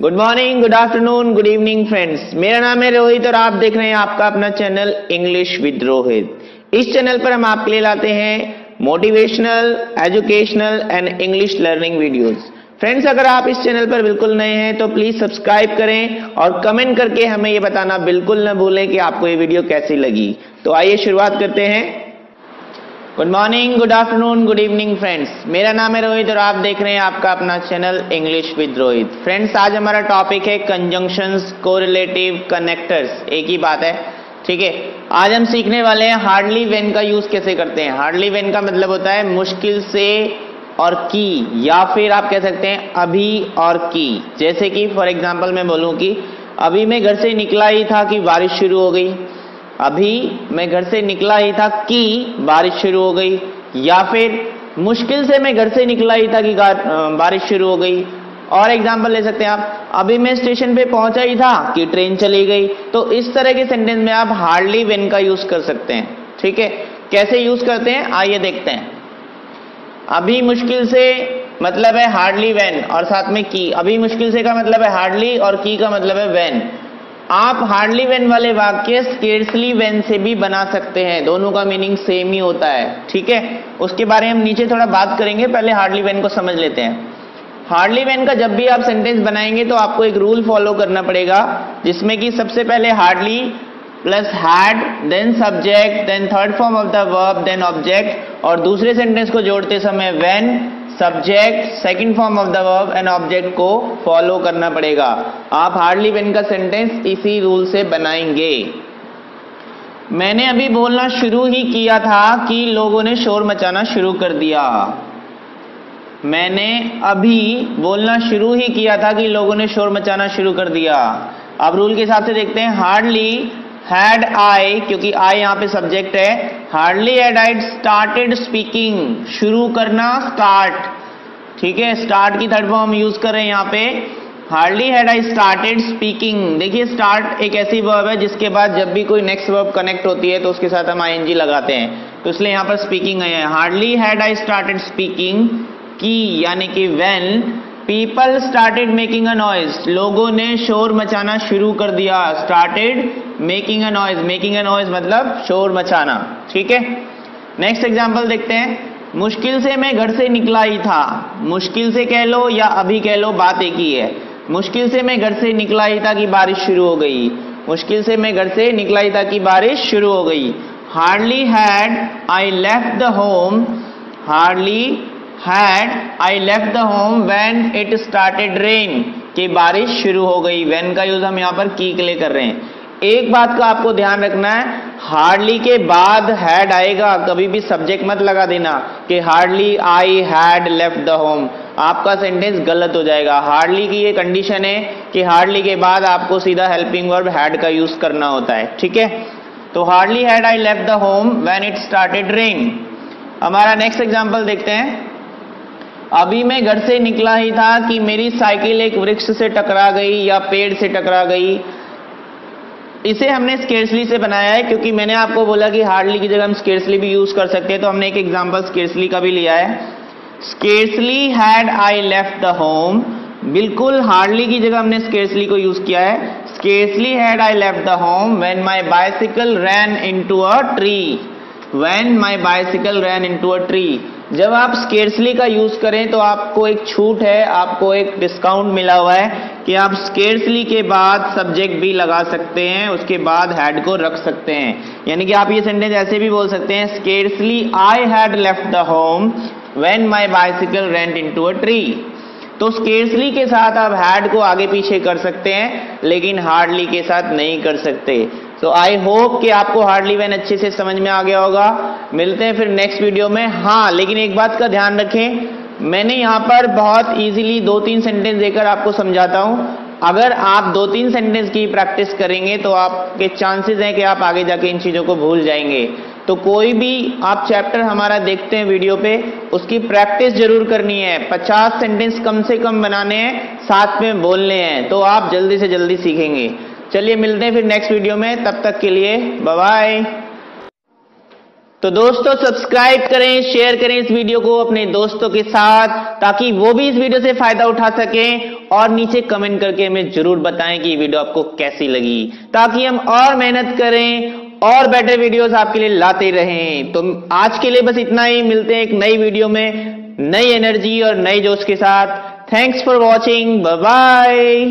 Good morning good afternoon good evening friends मेरा नाम है रोहित और आप देख रहे हैं आपका अपना चैनल इंग्लिश विद रोहित इस चैनल पर हम आपके लिए लाते हैं motivational educational and English learning videos friends अगर आप इस चैनल पर बिल्कुल नए हैं तो प्लीज़ सब्सक्राइब करें और कमेंट करके हमें ये बताना बिल्कुल न भूलें कि आपको ये वीडियो कैसी लगी. तो आइए शुरुआत करते हैं. Good morning good afternoon good evening friends मेरा नाम है रोहित और आप देख रहे हैं आपका अपना channel English with Rohit. Friends आज हमारा टॉपिक है कंजंक्शंस कोरिलेटिव कनेक्टर्स एक ही बात है, ठीक है? आज हम सीखने वाले हैं हार्डली वेन का यूज़ कैसे करते हैं? हार्डली वेन का मतलब होता है मुश्किल से और की, या फिर आप कह सकते हैं अभी और की. जैसे कि फॉर एग्ज़ाम्पल मैं बोलूँ कि अभी मैं घर से निकला ही था कि बारिश शुरू हो गई। अभी मैं घर से निकला ही था कि बारिश शुरू हो गई, या फिर मुश्किल से मैं घर से निकला ही था कि बारिश शुरू हो गई। और एग्ज़ाम्पल ले सकते हैं आप। अभी मैं स्टेशन पे पहुँचा ही था कि ट्रेन चली गई। तो इस तरह के सेंटेंस में आप हार्डली वेन का यूज़ कर सकते हैं। ठीक है? कैसे यूज़ करते हैं? आइए देखते हैं। अभी मुश्किल से मतलब है हार्डली वेन और साथ में की। अभी मुश्किल से का मतलब है हार्डली और की का मतलब है वेन आप हार्डली वेन वाले वाक्य स्केर्सली वेन से भी बना सकते हैं। दोनों का मीनिंग सेम ही होता है, ठीक है? उसके बारे में हम नीचे थोड़ा बात करेंगे, पहले हार्डली वेन को समझ लेते हैं। हार्डली वेन का जब भी आप सेंटेंस बनाएँगे तो आपको एक रूल फॉलो करना पड़ेगा, जिसमें कि सबसे पहले hardly plus had then subject then third form of the verb then object और दूसरे सेंटेंस को जोड़ते समय when subject second form of the verb and object को फॉलो करना पड़ेगा। आप हार्डली वेन का सेंटेंस इसी रूल से बनाएँगे। मैंने अभी बोलना शुरू ही किया था कि लोगों ने शोर मचाना शुरू कर दिया। मैंने अभी बोलना शुरू ही किया था कि लोगों ने शोर मचाना शुरू कर दिया। अब रूल के हिसाब से देखते हैं हार्डली हैड आई क्योंकि आई यहाँ पे सब्जेक्ट है hardly had I started speaking शुरू करना स्टार्ट ठीक है? स्टार्ट की थर्ड फॉर्म यूज़ कर रहे हैं यहाँ पे. Hardly had I started speaking देखिए स्टार्ट एक ऐसी वर्ब है जिसके बाद जब भी कोई नेक्स्ट वर्ब कनेक्ट होती है तो उसके साथ हम आई लगाते हैं। तो इसलिए यहाँ पर स्पीकिंग है। Hardly had I started speaking की, यानी कि when people started making a noise लोगों ने शोर मचाना शुरू कर दिया। Started making a noise making a noise मतलब शोर मचाना। ठीक है? नेक्स्ट एग्ज़ाम्पल देखते हैं। मुश्किल से मैं घर से निकला ही था। मुश्किल से कह लो या अभी कह लो बात एक ही है। मुश्किल से मैं घर से निकला ही था कि बारिश शुरू हो गई। मुश्किल से मैं घर से निकला ही था कि बारिश शुरू हो गई। Hardly had I left the home hardly had I left the home when it started rain कि बारिश शुरू हो गई व्हेन का यूज़ हम यहाँ पर की के लिए कर रहे हैं। एक बात का आपको ध्यान रखना है हार्डली के बाद हैड आएगा, कभी भी सब्जेक्ट मत लगा देना कि hardly I had left the home आपका सेंटेंस गलत हो जाएगा। हार्डली की ये कंडीशन है कि हार्डली के बाद आपको सीधा हेल्पिंग वर्ब हैड का यूज़ करना होता है, ठीक है? तो hardly had I left the home when it started rain हमारा नेक्स्ट एग्जांपल देखते हैं। अभी मैं घर से निकला ही था कि मेरी साइकिल एक वृक्ष से टकरा गई या पेड़ से टकरा गई। इसे हमने स्केर्सली से बनाया है क्योंकि मैंने आपको बोला कि हार्डली की जगह हम स्केर्सली भी यूज़ कर सकते हैं तो हमने एक एग्जांपल स्केर्सली का भी लिया है। Scarcely had I left the home बिल्कुल हार्डली की जगह हमने स्केर्सली को यूज़ किया है। Scarcely had I left the home when my bicycle ran into a tree when my bicycle ran into a tree जब आप स्केर्सली का यूज़ करें तो आपको एक छूट है, आपको एक डिस्काउंट मिला हुआ है कि आप स्केर्सली के बाद सब्जेक्ट भी लगा सकते हैं, उसके बाद हैड को रख सकते हैं। यानी कि आप ये सेंटेंस ऐसे भी बोल सकते हैं scarcely I had left the home when my bicycle ran into a tree तो स्केर्सली के साथ आप हैड को आगे पीछे कर सकते हैं, लेकिन हार्डली के साथ नहीं कर सकते। सो आई होप कि आपको हार्डली वैन अच्छे से समझ में आ गया होगा। मिलते हैं फिर नेक्स्ट वीडियो में। हाँ लेकिन एक बात का ध्यान रखें। मैंने यहाँ पर बहुत इजीली दो तीन सेंटेंस देकर आपको समझाता हूँ। अगर आप दो तीन सेंटेंस की प्रैक्टिस करेंगे तो आपके चांसेस हैं कि आप आगे जाके इन चीज़ों को भूल जाएँगे। तो कोई भी आप चैप्टर हमारा देखते हैं वीडियो पे, उसकी प्रैक्टिस ज़रूर करनी है। 50 सेंटेंस कम से कम बनाने हैं, साथ में बोलने हैं। तो आप जल्दी से जल्दी सीखेंगे। चलिए मिलते हैं फिर नेक्स्ट वीडियो में। तब तक के लिए बाय तो दोस्तों सब्सक्राइब करें शेयर करें इस वीडियो को अपने दोस्तों के साथ, ताकि वो भी इस वीडियो से फ़ायदा उठा सकें। और नीचे कमेंट करके हमें ज़रूर बताएँ कि वीडियो आपको कैसी लगी। ताकि हम और मेहनत करें, और बेटर वीडियोस आपके लिए लाते रहें। तो आज के लिए बस इतना ही। मिलते हैं एक नई वीडियो में, नई एनर्जी और नई जोश के साथ। Thanks for watching bye